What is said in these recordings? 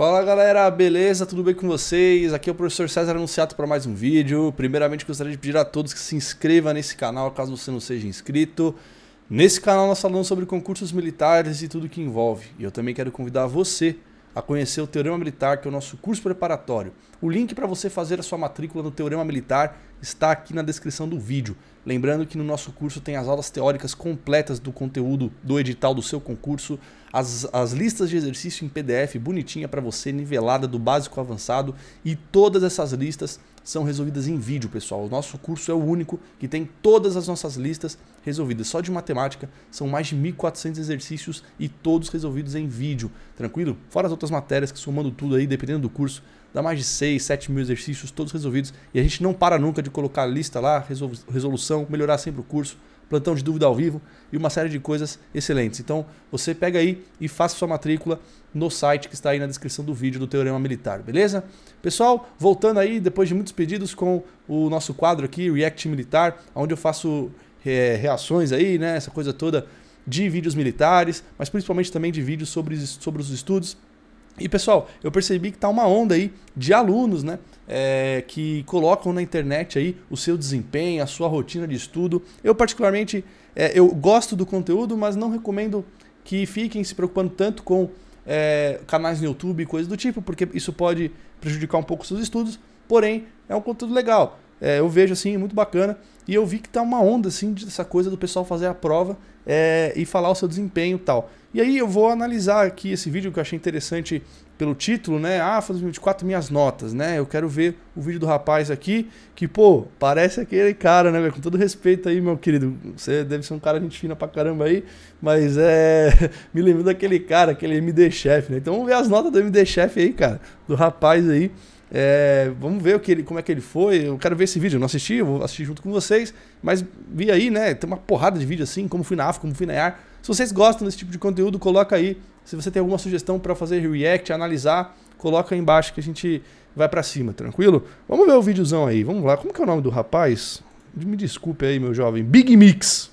Fala galera, beleza? Tudo bem com vocês? Aqui é o professor César Anunciato para mais um vídeo. Primeiramente gostaria de pedir a todos que se inscrevam nesse canal caso você não seja inscrito. Nesse canal nós falamos sobre concursos militares e tudo que envolve. E eu também quero convidar você a conhecer o Teorema Militar, que é o nosso curso preparatório. O link para você fazer a sua matrícula no Teorema Militar está aqui na descrição do vídeo. Lembrando que no nosso curso tem as aulas teóricas completas do conteúdo do edital do seu concurso, as, as listas de exercício em PDF bonitinha para você, nivelada do básico ao avançado, e todas essas listas são resolvidas em vídeo, pessoal. O nosso curso é o único que tem todas as nossas listas resolvidas. Só de matemática são mais de 1.400 exercícios e todos resolvidos em vídeo, tranquilo? Fora as outras matérias que somando tudo aí, dependendo do curso, dá mais de 6, 7 mil exercícios, todos resolvidos. E a gente não para nunca de colocar a lista lá, resolução, melhorar sempre o curso, plantão de dúvida ao vivo e uma série de coisas excelentes. Então você pega aí e faça sua matrícula no site que está aí na descrição do vídeo do Teorema Militar, beleza? Pessoal, voltando aí, depois de muitos pedidos com o nosso quadro aqui, React Militar, onde eu faço é, reações aí, né, essa coisa toda de vídeos militares, mas principalmente também de vídeos sobre, sobre os estudos e pessoal, eu percebi que tá uma onda aí de alunos, né? É, que colocam na internet aí o seu desempenho, a sua rotina de estudo. Eu particularmente, é, eu gosto do conteúdo, mas não recomendo que fiquem se preocupando tanto com é, canais no YouTube e coisas do tipo, porque isso pode prejudicar um pouco os seus estudos. Porém, é um conteúdo legal. É, eu vejo assim, muito bacana. E eu vi que tá uma onda assim dessa coisa do pessoal fazer a prova é, e falar o seu desempenho e tal. E aí eu vou analisar aqui esse vídeo que eu achei interessante pelo título, né? Ah, 2024 minhas notas, né? Eu quero ver o vídeo do rapaz aqui, que, pô, parece aquele cara, né? Com todo respeito aí, meu querido. Você deve ser um cara gente fina pra caramba aí, mas é. Me lembro daquele cara, aquele MD Chef, né? Então vamos ver as notas do MD Chef aí, cara. Do rapaz aí. É, vamos ver o que ele, como é que ele foi. Eu quero ver esse vídeo. Eu não assisti, eu vou assistir junto com vocês. Mas vi aí, né? Tem uma porrada de vídeo assim, como fui na AFA, como fui na IAR. Se vocês gostam desse tipo de conteúdo, coloca aí. Se você tem alguma sugestão para fazer react, analisar, coloca aí embaixo que a gente vai para cima, tranquilo? Vamos ver o videozão aí. Vamos lá. Como que é o nome do rapaz? Me desculpe aí, meu jovem. Big Mix.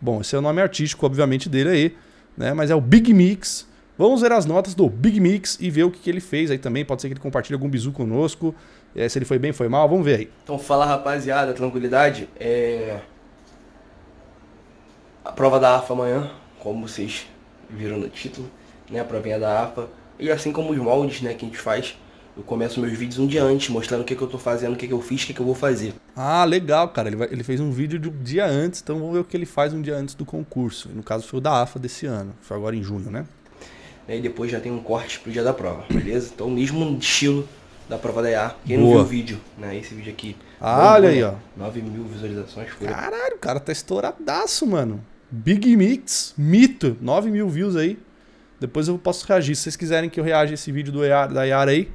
Bom, esse é o nome artístico, obviamente, dele aí, né? Mas é o Big Mix. Vamos ver as notas do Big Mix e ver o que, que ele fez aí também. Pode ser que ele compartilhe algum bizu conosco. É, se ele foi bem, foi mal. Vamos ver aí. Então, fala rapaziada, tranquilidade. É... A prova da AFA amanhã, como vocês viram no título, né? A provinha da AFA. E assim como os moldes, né, que a gente faz. Eu começo meus vídeos um dia antes, mostrando o que, que eu tô fazendo, o que, que eu fiz, o que, que eu vou fazer. Ah, legal, cara. Ele, vai, ele fez um vídeo de um dia antes, então vamos ver o que ele faz um dia antes do concurso. No caso foi o da AFA desse ano, foi agora em junho, né? né? E depois já tem um corte pro dia da prova, beleza? Então, mesmo estilo da prova da IA. Quem Boa. não viu o vídeo, né? Esse vídeo aqui. Ah, olha aí, ó. 9 mil visualizações. Foi. Caralho, o cara tá estouradaço, mano. Big Mix, mito. 9 mil views aí. Depois eu posso reagir. Se vocês quiserem que eu reaja esse vídeo do Yara, da Yara aí,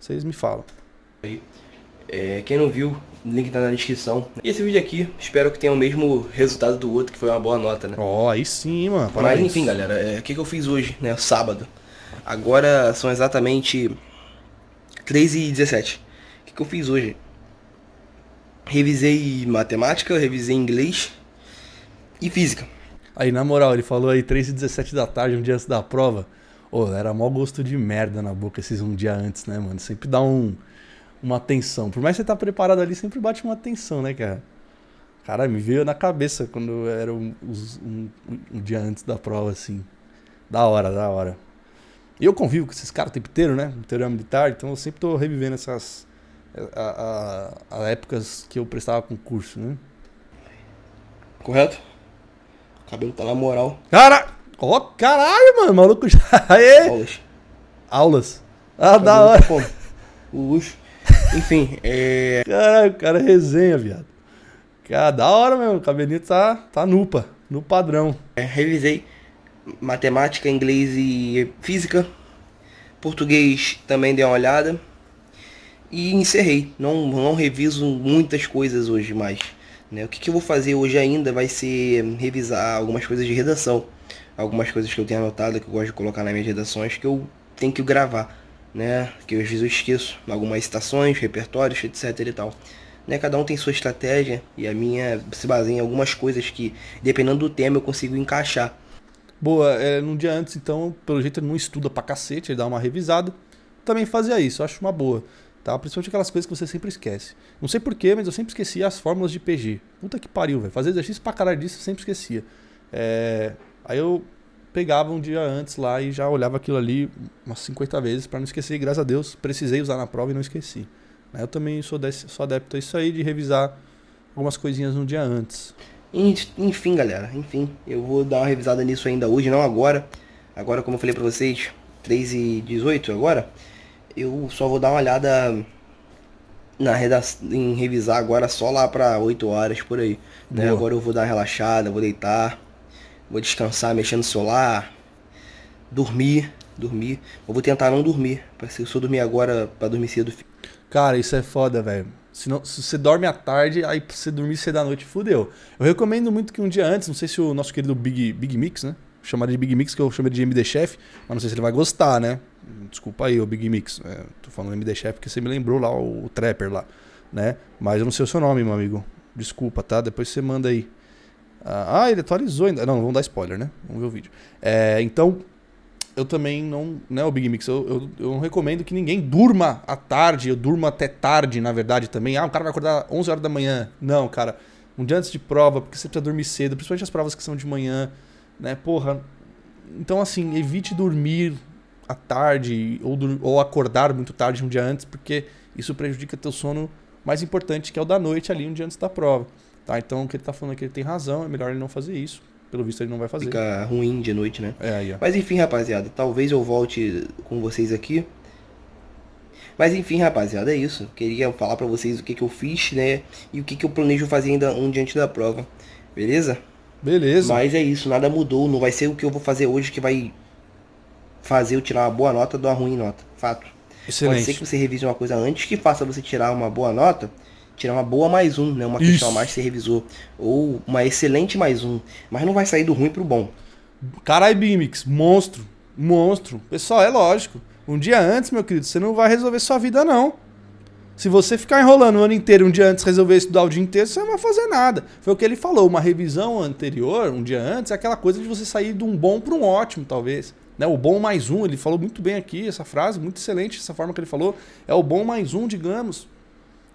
vocês me falam. É, quem não viu, o link tá na descrição. E esse vídeo aqui, espero que tenha o mesmo resultado do outro, que foi uma boa nota, né? Ó, oh, aí sim, mano. Parabéns. Mas enfim, galera, é, o que, que eu fiz hoje, né? Sábado. Agora são exatamente 3 e 17. O que, que eu fiz hoje? Revisei matemática, revisei inglês e física. Aí, na moral, ele falou aí 3 e 17 da tarde, um dia antes da prova. Ô, oh, era mó gosto de merda na boca esses um dia antes, né, mano? Sempre dá um uma tensão. Por mais que você tá preparado ali, sempre bate uma tensão, né, cara? Cara, me veio na cabeça quando era um, um, um, dia antes da prova, assim. Da hora, da hora. E eu convivo com esses caras o tempo inteiro, né? Interior militar, então eu sempre tô revivendo essas. A, a, a épocas que eu prestava concurso, né? Correto? O cabelo tá na moral. Cara! Ó, oh, caralho, mano, maluco já. Aê! Aulas. Aulas. Ah, da hora. Tá o luxo. Enfim, é. Caralho, o cara é resenha, viado. Cara, da hora mesmo. O cabelinho tá, tá nupa, no padrão. É, revisei matemática, inglês e física. Português também dei uma olhada. E encerrei. Não, não reviso muitas coisas hoje mais. Né? O que, que eu vou fazer hoje ainda vai ser revisar algumas coisas de redação. Algumas coisas que eu tenho anotado, que eu gosto de colocar nas minhas redações, que eu tenho que gravar né? Que às vezes eu esqueço algumas citações, repertórios, etc e tal. Né? Cada um tem sua estratégia e a minha se baseia em algumas coisas que, dependendo do tema, eu consigo encaixar. Boa, é, num dia antes, então, pelo jeito ele não estuda pra cacete, ele dá uma revisada. também fazia isso, eu acho uma boa. Tá? Principalmente aquelas coisas que você sempre esquece. Não sei porquê, mas eu sempre esquecia as fórmulas de PG. Puta que pariu, velho. Fazer exercício pra caralho disso, eu sempre esquecia. É... Aí eu pegava um dia antes lá e já olhava aquilo ali umas 50 vezes para não esquecer. E graças a Deus, precisei usar na prova e não esqueci. Eu também sou, desse, sou adepto a isso aí, de revisar algumas coisinhas um dia antes. Enfim, galera, enfim, eu vou dar uma revisada nisso ainda hoje, não agora. Agora, como eu falei pra vocês, 3 e 18 agora, eu só vou dar uma olhada na redação, em revisar agora só lá pra 8 horas por aí. Né? Agora eu vou dar uma relaxada, vou deitar, vou descansar, mexer no celular, dormir, dormir. Eu vou tentar não dormir, se eu só dormir agora pra dormir cedo. Cara, isso é foda, velho. Se, não, se você dorme à tarde, aí pra você dormir cedo à noite, fudeu. Eu recomendo muito que um dia antes, não sei se o nosso querido Big, Big Mix, né? Chamar de Big Mix, que eu chamo de MD Chef, mas não sei se ele vai gostar, né? Desculpa aí, o Big Mix. É, tô falando MD Chef porque você me lembrou lá, o, o Trapper lá, né? Mas eu não sei o seu nome, meu amigo. Desculpa, tá? Depois você manda aí. Ah, ele atualizou ainda. Não, não vamos dar spoiler, né? Vamos ver o vídeo. É, então, eu também não, né, o Big Mix, eu, eu, eu, não recomendo que ninguém durma à tarde, eu durmo até tarde, na verdade, também. Ah, o cara vai acordar 11 horas da manhã. Não, cara, um dia antes de prova, porque você precisa dormir cedo, principalmente as provas que são de manhã, né, porra. Então, assim, evite dormir à tarde ou, ou acordar muito tarde um dia antes, porque isso prejudica teu sono mais importante, que é o da noite ali, um dia antes da prova. Tá? Então, o que ele tá falando aqui, ele tem razão, é melhor ele não fazer isso. Pelo visto ele não vai fazer. Fica ruim de noite, né? É, aí, ó. Mas enfim, rapaziada, talvez eu volte com vocês aqui. Mas enfim, rapaziada, é isso. Queria falar pra vocês o que, que eu fiz, né? E o que, que eu planejo fazer ainda um diante da prova. Beleza? Beleza. Mas é isso, nada mudou. Não vai ser o que eu vou fazer hoje que vai fazer eu tirar uma boa nota de uma ruim nota. Fato. Excelente. Pode ser que você revise uma coisa antes que faça você tirar uma boa nota tirar uma boa mais um, né? Uma Isso. questão a mais que você revisou. Ou uma excelente mais um. Mas não vai sair do ruim pro bom. Caralho, Bimix, monstro. Monstro. Pessoal, é lógico. Um dia antes, meu querido, você não vai resolver sua vida, não. Se você ficar enrolando o ano inteiro, um dia antes resolver estudar o dia inteiro, você não vai fazer nada. Foi o que ele falou. Uma revisão anterior, um dia antes, é aquela coisa de você sair de um bom para um ótimo, talvez. Né? O bom mais um, ele falou muito bem aqui, essa frase, muito excelente, essa forma que ele falou. É o bom mais um, digamos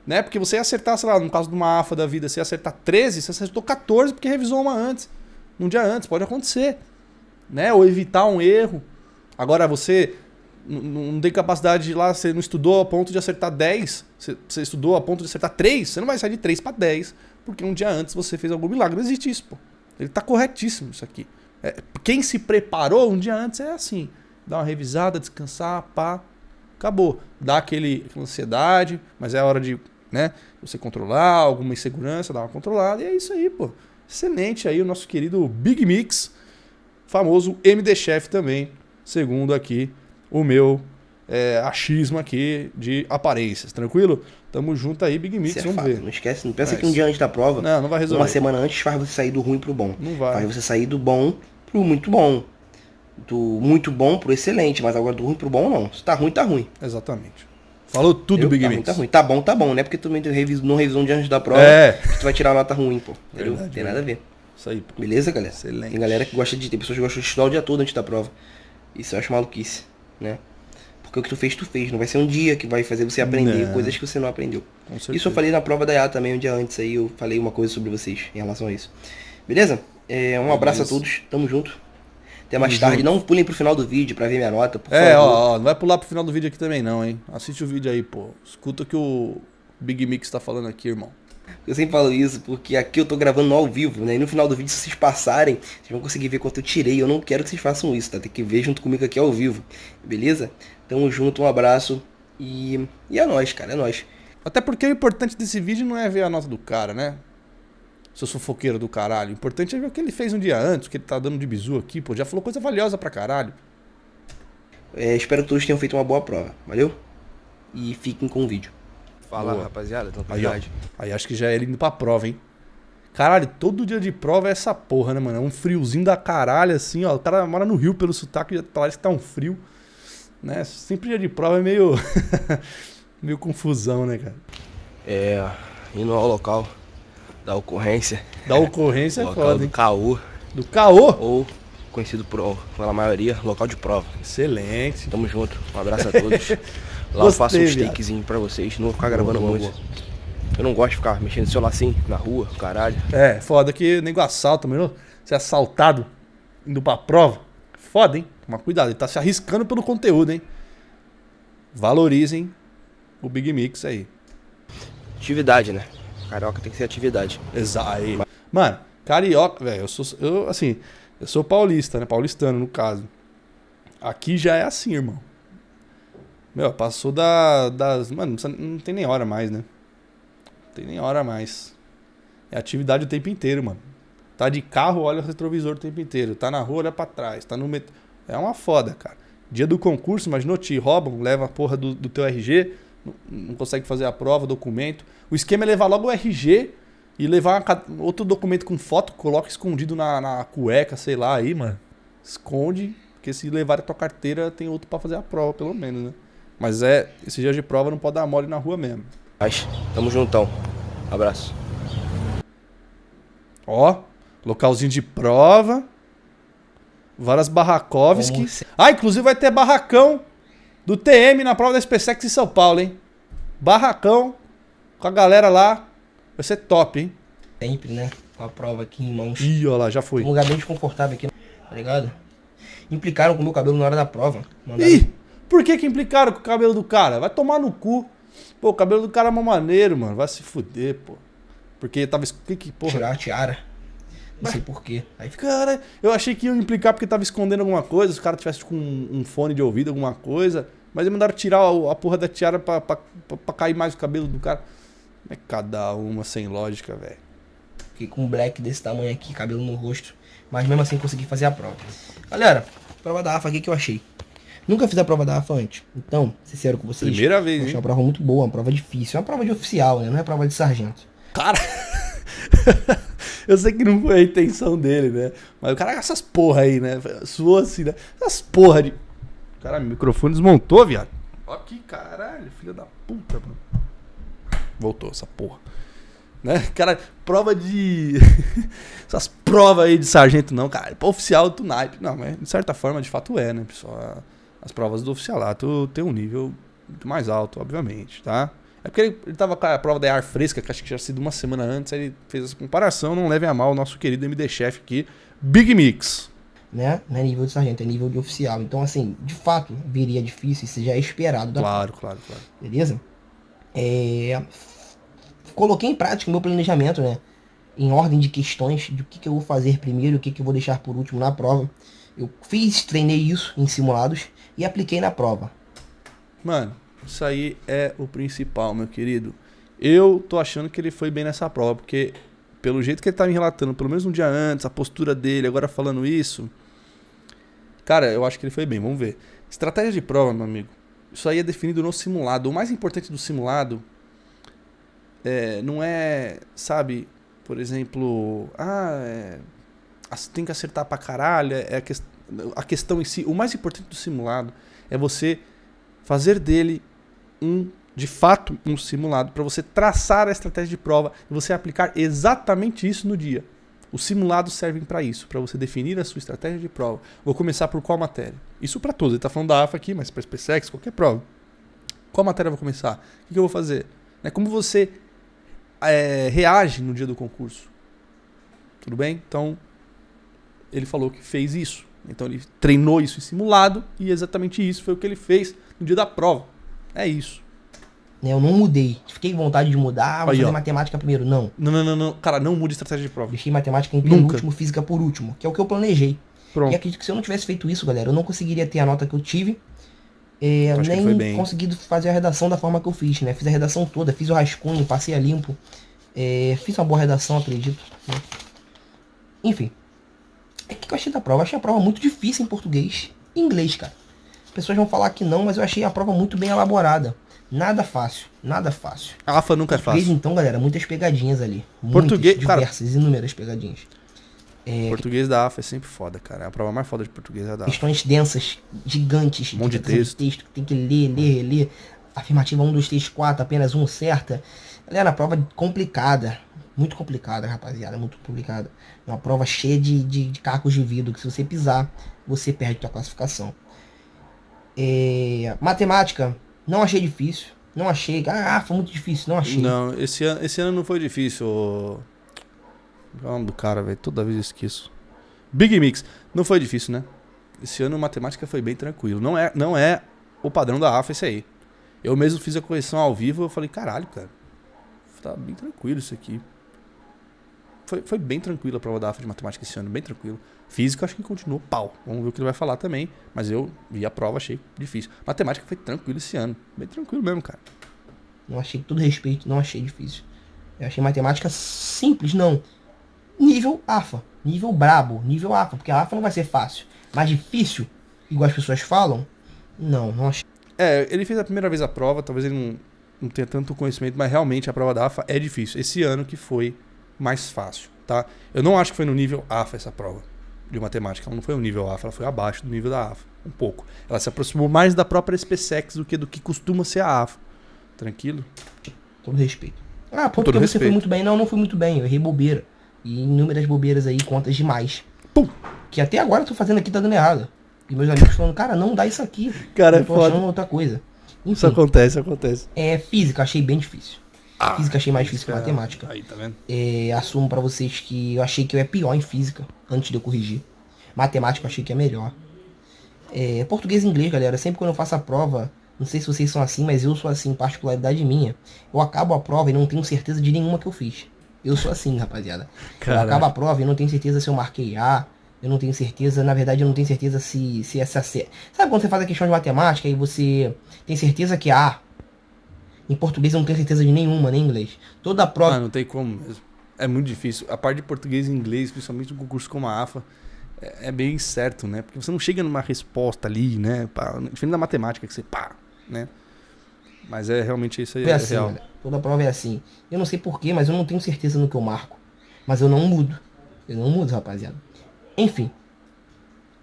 né? Porque você ia acertar, sei lá, no caso de uma AFA da vida, você ia acertar 13, você acertou 14 porque revisou uma antes, um dia antes, pode acontecer, né? Ou evitar um erro. Agora você não tem capacidade de ir lá, você não estudou a ponto de acertar 10, você, você estudou a ponto de acertar 3, você não vai sair de 3 para 10, porque um dia antes você fez algum milagre. Não existe isso, pô. Ele tá corretíssimo isso aqui. É, quem se preparou um dia antes é assim. Dá uma revisada, descansar, pá, acabou. Dá aquele, aquela ansiedade, mas é a hora de né? Você controlar alguma insegurança, dar uma controlada. E é isso aí, pô. Excelente aí o nosso querido Big Mix, famoso MD Chef também, segundo aqui o meu é, achismo aqui de aparências, tranquilo? Tamo junto aí, Big Mix, é vamos ver. Não esquece, não pensa que um dia antes da prova, não, não vai resolver. uma semana antes faz você sair do ruim pro bom. Não vai. Faz você sair do bom pro muito bom. Do muito bom pro excelente, mas agora do ruim pro bom não. Se tá ruim, tá ruim. Exatamente. Falou tudo, eu, Big tá Mix. Ruim, tá ruim. Tá bom, tá bom, né? Porque tu não revisou um dia antes da prova. É. Tu vai tirar nota ruim, pô. Entendeu? Verdade, Tem nada a ver. Isso aí, pô. Beleza, galera? Excelente. Tem galera que gosta de. Tem pessoas que gostam de estudar o dia todo antes da prova. Isso eu acho maluquice, né? Porque o que tu fez, tu fez. Não vai ser um dia que vai fazer você aprender não. coisas que você não aprendeu. Isso eu falei na prova da IA também um dia antes aí. Eu falei uma coisa sobre vocês em relação a isso. Beleza? É, um Beleza. abraço a todos. Tamo junto. Até mais Tamo tarde. Junto. Não pulem pro final do vídeo pra ver minha nota, por É, ó, ó, não vai pular pro final do vídeo aqui também não, hein? Assiste o vídeo aí, pô. Escuta o que o Big Mix tá falando aqui, irmão. Eu sempre falo isso porque aqui eu tô gravando ao vivo, né? E no final do vídeo, se vocês passarem, vocês vão conseguir ver quanto eu tirei. Eu não quero que vocês façam isso, tá? Tem que ver junto comigo aqui ao vivo, beleza? Tamo junto, um abraço e, e é nóis, cara, é nóis. Até porque o importante desse vídeo não é ver a nota do cara, né? seu sufoqueiro do caralho. O importante é ver o que ele fez um dia antes, o que ele tá dando de bizu aqui, pô. Já falou coisa valiosa pra caralho. É, espero que todos tenham feito uma boa prova. Valeu? E fiquem com o vídeo. Fala, boa. rapaziada. Aí, ó, aí acho que já é ele indo pra prova, hein? Caralho, todo dia de prova é essa porra, né, mano? É um friozinho da caralho, assim, ó. O cara mora no Rio pelo sotaque, parece que tá um frio. Né? Sempre dia de prova é meio. meio confusão, né, cara? É, indo ao local da ocorrência. Da ocorrência é foda, do caô. Do caô? Ou conhecido por, pela maioria, local de prova. Excelente. Tamo junto. Um abraço a todos. Lá eu faço um steakzinho pra vocês. Não vou ficar gravando boa, muito. Boa. Eu não gosto de ficar mexendo no celular assim, na rua, caralho. É, foda que nego assalta, meu. Ser assaltado indo pra prova. Foda, hein? Toma cuidado, ele tá se arriscando pelo conteúdo, hein? Valorizem o Big Mix aí. Atividade, né? Carioca tem que ser atividade. Exato. Mano, carioca, velho, eu sou. Eu, assim, eu sou paulista, né? Paulistano, no caso. Aqui já é assim, irmão. Meu, passou da, das. Mano, não tem nem hora mais, né? Não tem nem hora mais. É atividade o tempo inteiro, mano. Tá de carro, olha o retrovisor o tempo inteiro. Tá na rua, olha pra trás. Tá no metrô. É uma foda, cara. Dia do concurso, imaginou, te roubam, leva a porra do, do teu RG, não, não, consegue fazer a prova, documento. O esquema é levar logo o RG e levar uma, outro documento com foto, coloca escondido na, na cueca, sei lá, aí, mano. Esconde, porque se levar a tua carteira, tem outro para fazer a prova, pelo menos, né? Mas é, esse dia de prova não pode dar mole na rua mesmo. Mas, tamo juntão. Abraço. Ó, localzinho de prova. Várias Barrakovski. Ah, inclusive vai ter barracão do TM na prova da SpaceX em São Paulo, hein? Barracão com a galera lá. Vai ser top, hein? Sempre, né? Com a prova aqui em mãos. Ih, olha lá, já foi. Um lugar bem desconfortável aqui, tá ligado? Implicaram com o meu cabelo na hora da prova. Mandaram... Ih, por que que implicaram com o cabelo do cara? Vai tomar no cu. Pô, o cabelo do cara é uma maneiro, mano. Vai se fuder, pô. Porque tava... Que, que porra? Tirar a tiara. Não sei porquê. Aí fica, cara, eu achei que ia implicar porque tava escondendo alguma coisa, os caras tivessem com um, um, fone de ouvido, alguma coisa. Mas eles mandaram tirar a, a porra da tiara pra, pra, pra, pra, cair mais o cabelo do cara. É cada uma sem lógica, velho. Fiquei com um black desse tamanho aqui, cabelo no rosto. Mas mesmo assim consegui fazer a prova. Galera, prova da AFA, o que, que eu achei? Nunca fiz a prova da AFA antes. Então, sincero com vocês. Primeira vez, Achei uma prova muito boa, uma prova difícil. É uma prova de oficial, né? Não é prova de sargento. Cara. eu sei que não foi a intenção dele, né? Mas o cara essas porra aí, né? Suou assim, né? Essas porra de. Cara, o microfone desmontou, viado. Ó que caralho, filha da puta, mano. Voltou essa porra. Né? Cara, prova de. Essas provas aí de sargento, não, cara. Pra oficial do naipe. Não, mas de certa forma, de fato é, né, pessoal? As provas do oficialato tem um nível muito mais alto, obviamente, tá? É porque ele, ele tava com a prova da ar fresca, que acho que tinha sido uma semana antes, aí ele fez essa comparação. Não levem a mal o nosso querido MD Chef aqui, Big Mix. Né? Não é nível de sargento, é nível de oficial. Então, assim, de fato, viria difícil, isso já é esperado da Claro, prova. claro, claro. Beleza? É... Coloquei em prática o meu planejamento, né? Em ordem de questões, de o que, que eu vou fazer primeiro, o que, que eu vou deixar por último na prova. Eu fiz, treinei isso em simulados e apliquei na prova. Mano, isso aí é o principal, meu querido. Eu tô achando que ele foi bem nessa prova, porque pelo jeito que ele tá me relatando, pelo menos um dia antes, a postura dele, agora falando isso. Cara, eu acho que ele foi bem, vamos ver. Estratégia de prova, meu amigo. Isso aí é definido no simulado. O mais importante do simulado é, não é, sabe, por exemplo, ah, é, tem que acertar pra caralho. É a, que, a questão em si. O mais importante do simulado é você fazer dele um de fato um simulado para você traçar a estratégia de prova e você aplicar exatamente isso no dia. Os simulados servem para isso, para você definir a sua estratégia de prova. Vou começar por qual matéria? Isso para todos. Ele está falando da AFA aqui, mas para SpaceX, qualquer prova. Qual matéria eu vou começar? O que eu vou fazer? É como você é, reage no dia do concurso. Tudo bem? Então, ele falou que fez isso. Então, ele treinou isso em simulado e exatamente isso foi o que ele fez no dia da prova. É isso. Né, eu não mudei. Fiquei com vontade de mudar, vou Aí, fazer ó. matemática primeiro. Não. Não, não, não, não. Cara, não mude estratégia de prova. Deixei matemática em penúltimo, física por último, que é o que eu planejei. Pronto. E acredito que se eu não tivesse feito isso, galera, eu não conseguiria ter a nota que eu tive. É, nem conseguido fazer a redação da forma que eu fiz, né? Fiz a redação toda, fiz o rascunho, passei a limpo. É, fiz uma boa redação, acredito. Né? Enfim. É que eu achei da prova? Eu achei a prova muito difícil em português e inglês, cara. As pessoas vão falar que não, mas eu achei a prova muito bem elaborada. Nada fácil, nada fácil. A AFA nunca é fácil. então, galera, muitas pegadinhas ali. Português, muitas, diversas, cara, inúmeras pegadinhas. É, português da AFA é sempre foda, cara. É a prova mais foda de português é da AFA. Questões densas, gigantes. Um monte de texto. texto que tem que ler, ler, ler. Afirmativa 1, 2, 3, 4, apenas um certa. Galera, a prova complicada. Muito complicada, rapaziada, muito complicada. É uma prova cheia de, de, de cacos de vidro, que se você pisar, você perde sua classificação. É, matemática, não achei difícil. Não achei. Ah, foi muito difícil, não achei. Não, esse ano, esse ano não foi difícil. é o nome do cara, velho? Toda vez eu esqueço. Big Mix. Não foi difícil, né? Esse ano matemática foi bem tranquilo. Não é, não é o padrão da AFA esse aí. Eu mesmo fiz a correção ao vivo eu falei, caralho, cara. Tá bem tranquilo isso aqui. Foi, foi bem tranquilo a prova da AFA de matemática esse ano, bem tranquilo. Física acho que continuou pau. Vamos ver o que ele vai falar também. Mas eu vi a prova, achei difícil. Matemática foi tranquilo esse ano. Bem tranquilo mesmo, cara. Não achei, todo respeito, não achei difícil. Eu achei matemática simples, não. Nível AFA. Nível brabo. Nível AFA. Porque a AFA não vai ser fácil. Mas difícil, igual as pessoas falam, não, não achei. É, ele fez a primeira vez a prova, talvez ele não, não tenha tanto conhecimento, mas realmente a prova da AFA é difícil. Esse ano que foi mais fácil, tá? Eu não acho que foi no nível AFA essa prova de matemática. Ela não foi no nível AFA, ela foi abaixo do nível da AFA, um pouco. Ela se aproximou mais da própria SpaceX do que do que costuma ser a AFA. Tranquilo? Todo respeito. Ah, Com porque você foi muito bem. Não, não fui muito bem. Eu errei bobeira. E inúmeras bobeiras aí, contas demais. Pum! Que até agora eu tô fazendo aqui tá dando errado. E meus amigos falando, cara, não dá isso aqui. Cara, eu é tô foda. achando outra coisa. Isso Enfim, acontece, acontece. é física, achei bem difícil. Ah, Física achei mais difícil que é- matemática. Aí, tá vendo? É, assumo pra vocês que eu achei que eu é pior em física, antes de eu corrigir. Matemática eu achei que é melhor. É, português e inglês, galera, sempre quando eu faço a prova, não sei se vocês são assim, mas eu sou assim, particularidade minha. Eu acabo a prova e não tenho certeza de nenhuma que eu fiz. Eu sou assim, rapaziada. Eu Caraca. acabo a prova e não tenho certeza se eu marquei A, eu não tenho certeza, na verdade eu não tenho certeza se, se essa... se- Sabe quando você faz a questão de matemática e você tem certeza que é A? Em português eu não tenho certeza de nenhuma, nem em inglês. Toda a prova... Ah, não tem como mesmo. É muito difícil. A parte de português e inglês, principalmente num concurso como a AFA, é, é bem certo, né? Porque você não chega numa resposta ali, né? Pá, diferente da matemática, que você pá, né? Mas é realmente isso aí, É é, assim, real. olha. Toda prova é assim. Eu não sei porquê, mas eu não tenho certeza no que eu marco. Mas eu não mudo. Eu não mudo, rapaziada. Enfim.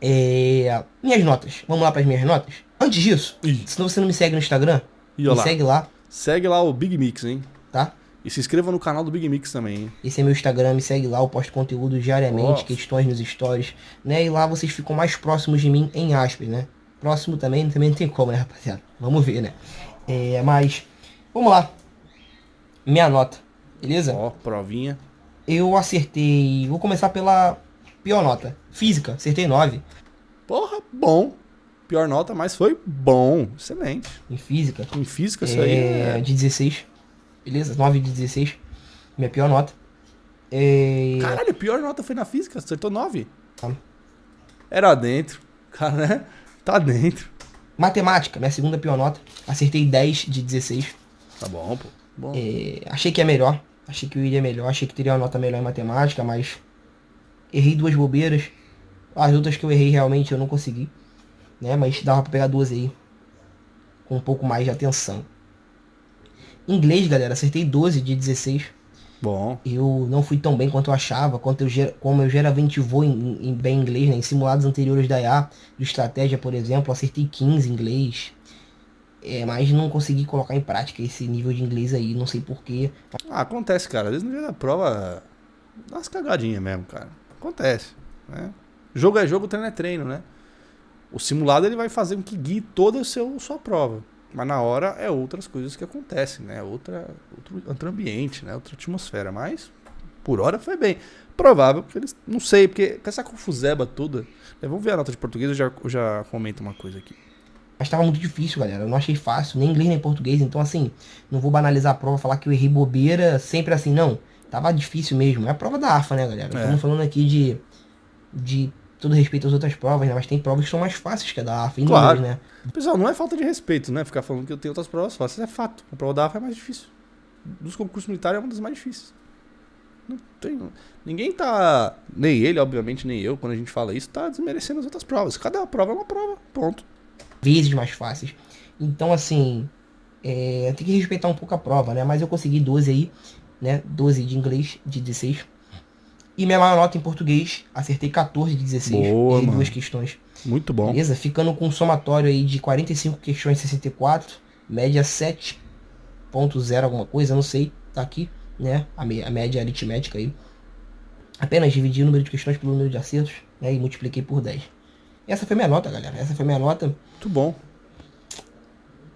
É... Minhas notas. Vamos lá para as minhas notas? Antes disso, Ih. senão você não me segue no Instagram, E me lá, segue lá, segue lá o Big Mix, hein? tá? E se inscreva no canal do Big Mix também, hein? Esse é meu Instagram, me segue lá, eu posto conteúdo diariamente, questões nos stories, né? E lá vocês ficam mais próximos de mim, em aspas, né? Próximo também, também não tem como, né, rapaziada? Vamos ver, né? É, mas, vamos lá. Minha nota, beleza? Ó, provinha. Eu acertei. Vou começar pela pior nota. Física, acertei 9 Porra, bom. Pior nota, mas foi bom. Excelente. em física. Em física, isso aí É, é... de 16. Beleza? 9 de 16. Minha pior nota. É, Caralho, a pior nota foi na física. Acertou 9. Ah. Era dentro. Cara, né? Tá dentro. Matemática, minha segunda pior nota. Acertei 10 de 16. Tá bom, pô. Bom. É, achei que é melhor. Achei que eu iria melhor. Achei que teria uma nota melhor em matemática, mas errei duas bobeiras. As outras que eu errei realmente eu não consegui. Né? Mas dava pra pegar duas aí. Com um pouco mais de atenção. Inglês, galera, acertei 12 de 16. Bom. Eu não fui tão bem quanto eu achava, quanto eu, como eu geralmente vou em, em bem inglês, né? Em simulados anteriores da IA, do Estratégia, por exemplo, acertei 15 em inglês. É, mas não consegui colocar em prática esse nível de inglês aí, não sei porquê. Ah, acontece, cara. Às vezes no dia da prova dá umas cagadinhas mesmo, cara. Acontece, né? Jogo é jogo, treino é treino, né? O simulado ele vai fazer com que guie toda a seu, sua prova. Mas na hora é outras coisas que acontecem, né? Outra, outro, outro ambiente, né? Outra atmosfera. Mas por hora foi bem. Provável que eles. Não sei, porque com essa confuseba toda. né, Vamos ver a nota de português, eu já, eu já comento uma coisa aqui. Mas tava muito difícil, galera. Eu não achei fácil, nem inglês nem português. Então, assim, não vou banalizar a prova, falar que eu errei bobeira, sempre assim, não. Tava difícil mesmo. É a prova da AFA, né, galera? É. Estamos falando aqui de. De todo respeito às outras provas, né? Mas tem provas que são mais fáceis que a da AFA, Claro. né? Pessoal, não é falta de respeito, né? Ficar falando que eu tenho outras provas fáceis. É fato. A prova da AFA é mais difícil. Dos concursos militares é uma das mais difíceis. Não tem. Ninguém tá. Nem ele, obviamente, nem eu, quando a gente fala isso, tá desmerecendo as outras provas. Cada prova é uma prova. Ponto. vezes mais fáceis. Então, assim, é, tem que respeitar um pouco a prova, né? Mas eu consegui 12 aí, né? 12 de inglês, de 16. E minha maior nota em português, acertei 14 de 16. Boa, mano. duas questões. Muito bom. Beleza? Ficando com um somatório aí de 45 questões 64, média 7.0 alguma coisa, não sei, tá aqui. né? A, a média aritmética aí. Apenas dividi o número de questões pelo número de acertos, né? E multipliquei por 10. Essa foi minha nota, galera. Essa foi minha nota. Muito bom.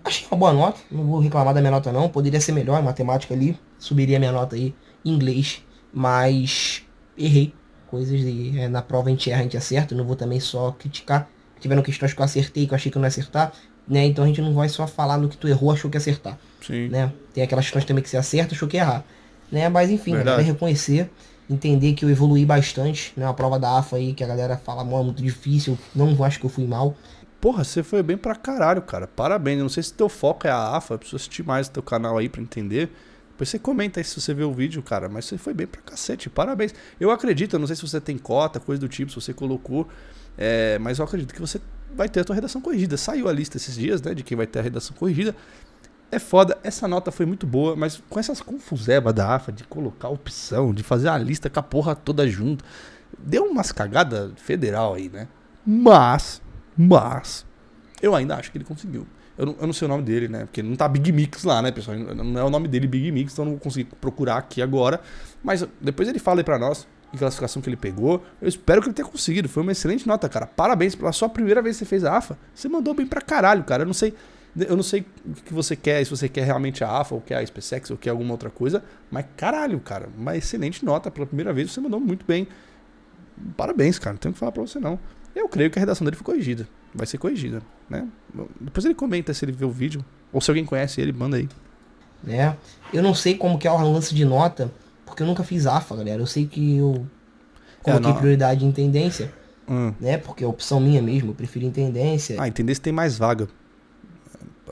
Achei uma boa nota. Não vou reclamar da minha nota, não. Poderia ser melhor em matemática ali. Subiria minha nota aí em inglês. Mas errei. Coisas de, é, na prova a gente erra, a gente acerta. Não vou também só criticar. Tiveram questões que eu acertei, que eu achei que eu não ia acertar. Né? Então a gente não vai só falar no que tu errou, achou que ia acertar. Sim. Né? Tem aquelas questões também que você acerta, achou que ia errar. Né? Mas enfim, galera, reconhecer, entender que eu evolui bastante. Né? A prova da AFA aí, que a galera fala, mano, muito difícil. Não acho que eu fui mal. Porra, você foi bem pra caralho, cara. Parabéns. Eu não sei se teu foco é a AFA, preciso assistir mais o teu canal aí pra entender. Depois você comenta aí se você vê o vídeo, cara. Mas você foi bem pra cacete. Parabéns. Eu acredito, eu não sei se você tem cota, coisa do tipo, se você colocou. É, mas eu acredito que você vai ter a tua redação corrigida. Saiu a lista esses dias, né? De quem vai ter a redação corrigida. É foda, essa nota foi muito boa, mas com essas confusebas da AFA de colocar opção, de fazer a lista com a porra toda junto, deu umas cagadas federal aí, né? Mas, mas, eu ainda acho que ele conseguiu. Eu não, eu não sei o nome dele, né? Porque não tá Big Mix lá, né, pessoal? Não é o nome dele Big Mix, então não vou conseguir procurar aqui agora. Mas depois ele fala aí pra nós que classificação que ele pegou. Eu espero que ele tenha conseguido. Foi uma excelente nota, cara. Parabéns pela sua primeira vez que você fez a AFA. Você mandou bem pra caralho, cara. Eu não sei. Eu não sei o que você quer, se você quer realmente a AFA, ou quer a SpaceX, ou quer alguma outra coisa. Mas caralho, cara. Uma excelente nota. Pela primeira vez você mandou muito bem. Parabéns, cara. Não tenho o que falar pra você, não. Eu creio que a redação dele foi corrigida. Vai ser corrigida, né? Depois ele comenta se ele vê o vídeo. Ou se alguém conhece ele, manda aí. Né? Eu não sei como que é o lance de nota, porque eu nunca fiz AFA, galera. Eu sei que eu coloquei É, prioridade em tendência, Hum. né? Porque é opção minha mesmo, eu prefiro em tendência. Ah, entender se tem mais vaga.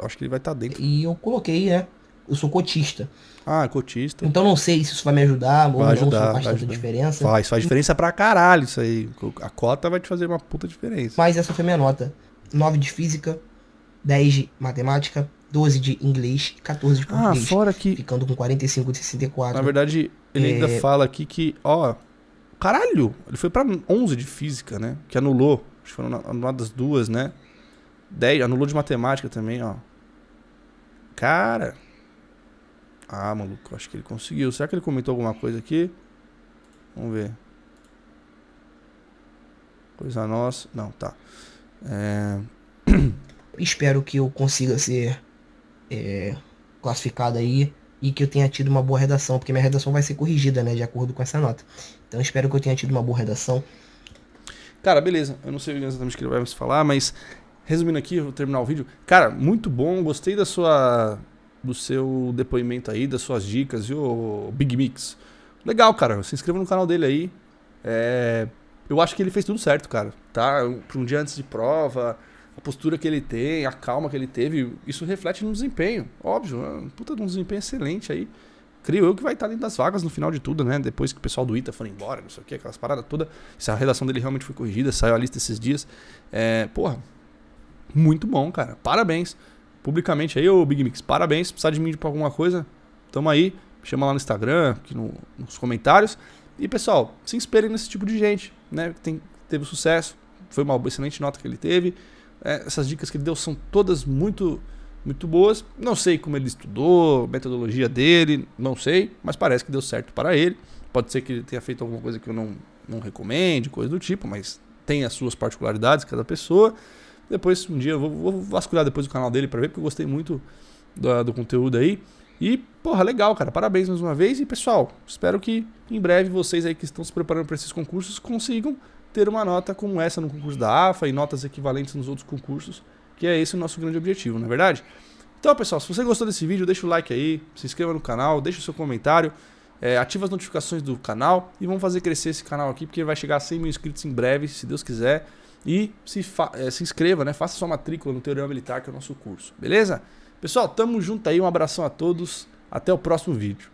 Acho que ele vai estar dentro. E eu coloquei, né? Eu sou cotista. Ah, cotista. Então não sei se isso vai me ajudar ou Vai não, ajudar, se não faz vai tanta ajudar. diferença. Faz, faz diferença pra caralho isso aí. A cota vai te fazer uma puta diferença. Mas essa foi minha nota. 9 de física, 10 de matemática, 12 de inglês e 14 de Ah, português. fora que, Ficando com 45 de 64. na verdade, ele ainda É. fala aqui que, ó, caralho, ele foi pra 11 de física, né? Que anulou. Acho que foram anuladas duas, né? 10, anulou de matemática também, ó. Cara. Ah, maluco, acho que ele conseguiu. Será que ele comentou alguma coisa aqui? Vamos ver. Coisa nossa. Não, tá. É, Espero que eu consiga ser é, classificado aí e que eu tenha tido uma boa redação, porque minha redação vai ser corrigida, né, de acordo com essa nota. Então espero que eu tenha tido uma boa redação. Cara, beleza. Eu não sei exatamente o que ele vai me falar, mas resumindo aqui, vou terminar o vídeo. Cara, muito bom. Gostei da sua do seu depoimento aí, das suas dicas, viu, Big Mix. Legal, cara. Se inscreva no canal dele aí. É, eu acho que ele fez tudo certo, cara. Tá? Um dia antes de prova, a postura que ele tem, a calma que ele teve, isso reflete no desempenho. Óbvio, é um puta de um desempenho excelente aí. Creio eu que vai estar dentro das vagas no final de tudo, né? Depois que o pessoal do ITA for embora, não sei o que, aquelas paradas todas. Se a redação dele realmente foi corrigida, saiu a lista esses dias. É, porra, muito bom, cara. Parabéns. Publicamente aí, ô Big Mix, parabéns. Se precisar de mim pra alguma coisa, tamo aí. Chama lá no Instagram, aqui no- nos comentários. E pessoal, se inspirem nesse tipo de gente, né? Que tem, teve sucesso. Foi uma excelente nota que ele teve. É, essas dicas que ele deu são todas muito muito boas. Não sei como ele estudou, metodologia dele, não sei, mas parece que deu certo para ele. Pode ser que ele tenha feito alguma coisa que eu não, não recomende, coisa do tipo, mas tem as suas particularidades, cada pessoa. Depois, um dia, eu vou, vou vasculhar depois o canal dele para ver, porque eu gostei muito do, do conteúdo aí. E, porra, legal, cara. Parabéns mais uma vez. E, pessoal, espero que em breve vocês aí que estão se preparando para esses concursos consigam ter uma nota como essa no concurso da AFA e notas equivalentes nos outros concursos, que é esse o nosso grande objetivo, não é verdade? Então, pessoal, se você gostou desse vídeo, deixa o like aí, se inscreva no canal, deixa o seu comentário, é, ativa as notificações do canal e vamos fazer crescer esse canal aqui, porque vai chegar a 100 mil inscritos em breve, se Deus quiser. E se, é, se inscreva, né? Faça sua matrícula no Teorema Militar, que é o nosso curso, beleza? Pessoal, tamo junto aí, um abração a todos, até o próximo vídeo.